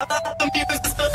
The